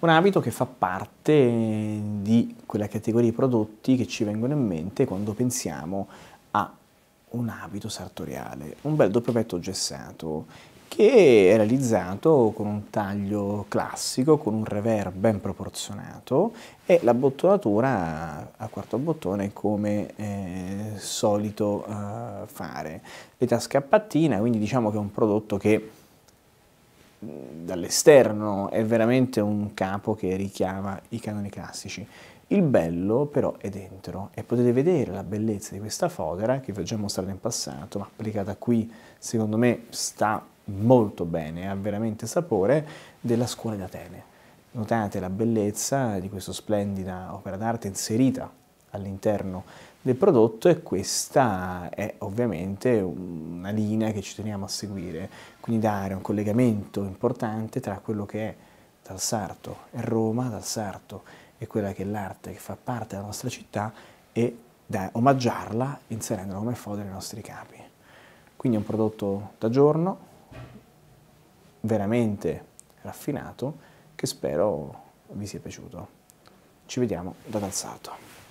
Un abito che fa parte di quella categoria di prodotti che ci vengono in mente quando pensiamo a un abito sartoriale, un bel doppio petto gessato che è realizzato con un taglio classico, con un revers ben proporzionato e la bottonatura a quarto bottone come eh, solito eh, fare. Le tasche a pattina, quindi diciamo che è un prodotto che dall'esterno è veramente un capo che richiama i canoni classici. Il bello però è dentro e potete vedere la bellezza di questa fodera che vi ho già mostrato in passato, ma applicata qui secondo me sta molto bene, ha veramente sapore della scuola di Atene. Notate la bellezza di questa splendida opera d'arte inserita all'interno del prodotto e questa è ovviamente una linea che ci teniamo a seguire, quindi dare un collegamento importante tra quello che è dal Sarto e Roma, dal Sarto e quella che è l'arte che fa parte della nostra città e da omaggiarla inserendola come foto nei nostri capi. Quindi è un prodotto da giorno, veramente raffinato, che spero vi sia piaciuto. Ci vediamo da Calzato.